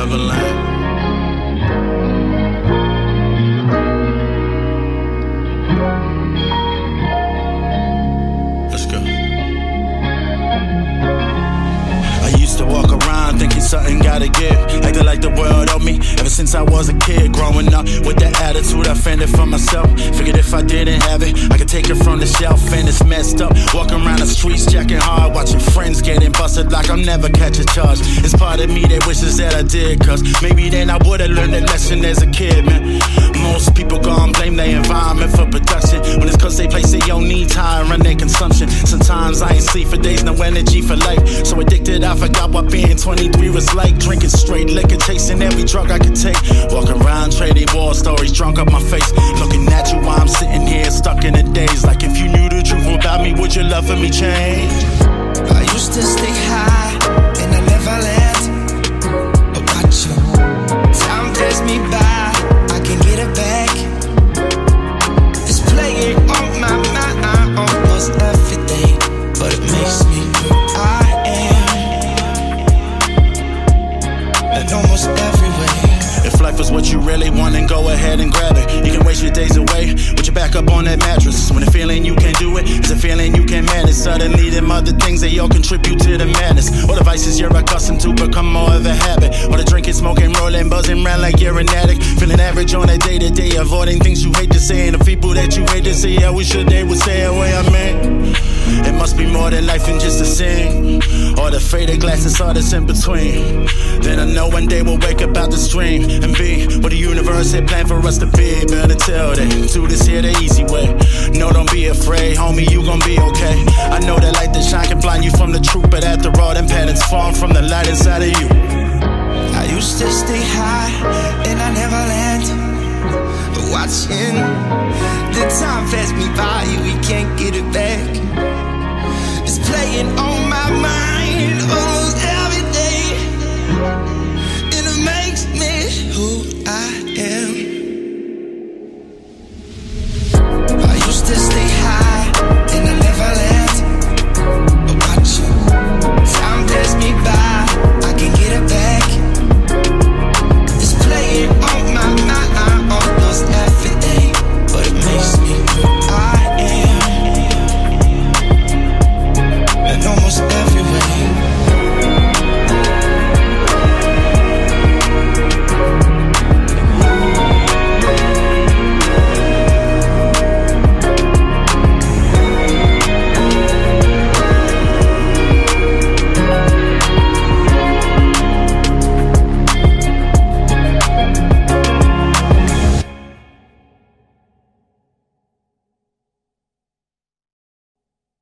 Neverland. something gotta give. Acting like the world owed me ever since I was a kid. Growing up with that attitude, I fended for myself. Figured if I didn't have it, I could take it from the shelf. And it's messed up. Walking around the streets, jacking hard, watching friends get busted like I'm never catch a charge. It's part of me that wishes that I did, cause maybe then I would've learned a lesson as a kid, man. Most people gon' blame their environment for production. When it's cause they place their own needs high and run their consumption. Sometimes I ain't sleep for days, no energy for life. So addicted, I forgot what being 23 was like. Drinking straight liquor, chasing every drug I could take. Walking around trading war stories, drunk up my face. Looking at you while I'm sitting here, stuck in the daze. Like if you knew the truth about me, would your love for me change? Used to stay high and I never left. But watch you, time pass me by. I can get it back. It's playing on my mind almost every day, but it makes me who I am. And almost every way. If life is what you really want, then go ahead and Them other things they all contribute to the madness. Or the vices you're accustomed to become more of a habit. Or the drinking, smoking, rolling, buzzing around like you're an addict. Feeling average on a day to day, avoiding things you hate to say. And the people that you hate to see, I wish that they would stay away. I mean, it must be more than life than just a sing. All the faded glasses, all that's in between. Then I know one day we'll wake up out the stream and be what the universe had planned for us to be. But until then, do this here the easy way. Be afraid, homie, you gon' be okay. I know that light that shine can blind you from the truth, but after all, them patterns form from the light inside of you. I used to stay high and I never land. But watching the time pass me by, we can't get it back. It's playing on